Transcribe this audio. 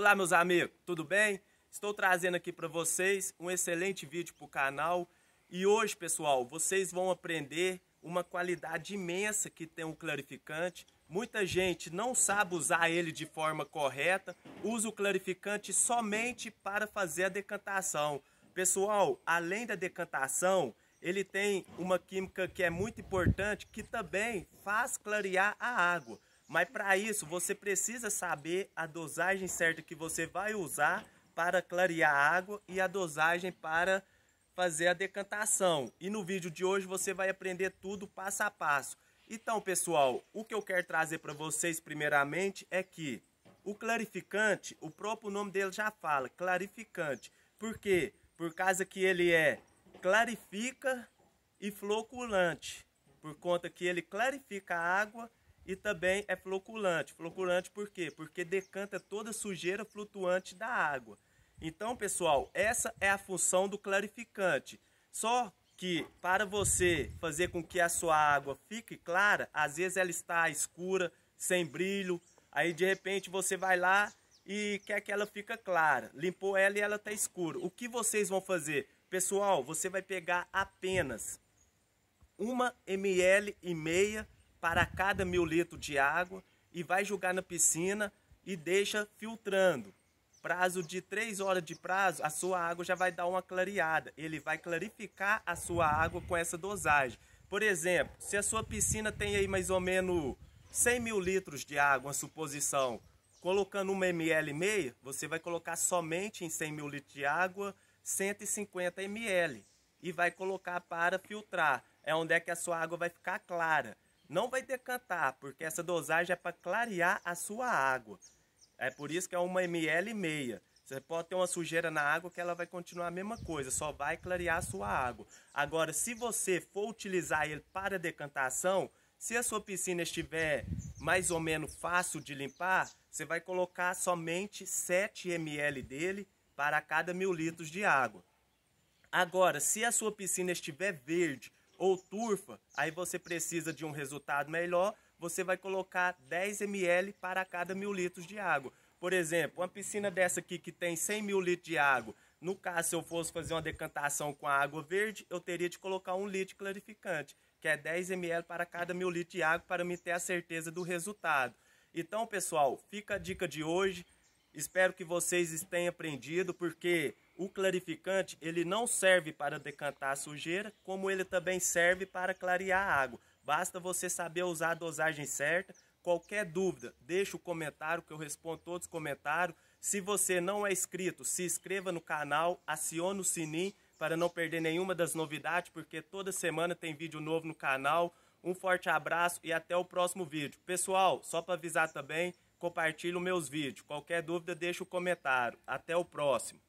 Olá meus amigos, tudo bem? Estou trazendo aqui para vocês um excelente vídeo para o canal e hoje pessoal, vocês vão aprender uma qualidade imensa que tem o clarificante. Muita gente não sabe usar ele de forma correta, usa o clarificante somente para fazer a decantação. Pessoal, além da decantação, ele tem uma química que é muito importante que também faz clarear a água. Mas para isso você precisa saber a dosagem certa que você vai usar para clarear a água e a dosagem para fazer a decantação. E no vídeo de hoje você vai aprender tudo passo a passo. Então, pessoal, o que eu quero trazer para vocês primeiramente é que o clarificante, o próprio nome dele já fala, clarificante. Por quê? Por causa que ele é clarifica e floculante. Por conta que ele clarifica a água e também é floculante. Floculante por quê? Porque decanta toda a sujeira flutuante da água. Então, pessoal, essa é a função do clarificante. Só que para você fazer com que a sua água fique clara, às vezes ela está escura, sem brilho, aí de repente você vai lá e quer que ela fique clara. Limpou ela e ela está escura. O que vocês vão fazer? Pessoal, você vai pegar apenas uma ml e meia para cada mil litros de água e vai jogar na piscina e deixa filtrando. Prazo de 3 horas de prazo, a sua água já vai dar uma clareada. Ele vai clarificar a sua água com essa dosagem. Por exemplo, se a sua piscina tem aí mais ou menos 100 mil litros de água, uma suposição, colocando uma ml e meia, você vai colocar somente em 100 mil litros de água 150 ml e vai colocar para filtrar. É onde é que a sua água vai ficar clara. Não vai decantar, porque essa dosagem é para clarear a sua água. É por isso que é uma ml e meia. Você pode ter uma sujeira na água que ela vai continuar a mesma coisa, só vai clarear a sua água. Agora, se você for utilizar ele para decantação, se a sua piscina estiver mais ou menos fácil de limpar, você vai colocar somente 7 ml dele para cada mil litros de água. Agora, se a sua piscina estiver verde ou turfa, aí você precisa de um resultado melhor, você vai colocar 10 ml para cada mil litros de água. Por exemplo, uma piscina dessa aqui que tem 100 mil litros de água, no caso, se eu fosse fazer uma decantação com a água verde, eu teria de colocar um litro de clarificante, que é 10 ml para cada mil litros de água, para me ter a certeza do resultado. Então, pessoal, fica a dica de hoje. Espero que vocês tenham aprendido, porque o clarificante ele não serve para decantar a sujeira, como ele também serve para clarear a água. Basta você saber usar a dosagem certa. Qualquer dúvida, deixa o comentário que eu respondo todos os comentários. Se você não é inscrito, se inscreva no canal, acione o sininho para não perder nenhuma das novidades, porque toda semana tem vídeo novo no canal. Um forte abraço e até o próximo vídeo. Pessoal, só para avisar também, compartilhe os meus vídeos. Qualquer dúvida, deixa o comentário. Até o próximo.